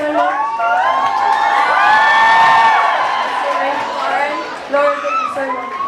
thank you so much. Lauren. Lauren, thank you.